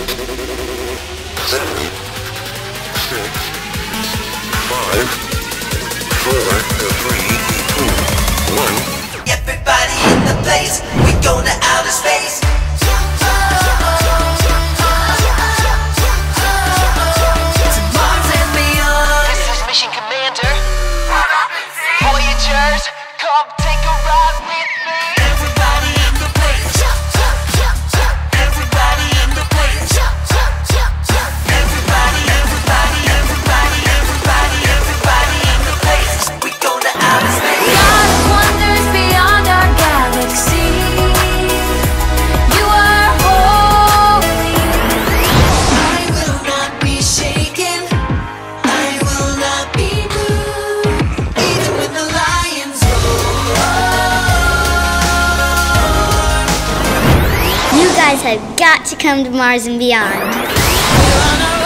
seven, six, five, four, three, two, one. Everybody in the place. guys have got to come to Mars and beyond.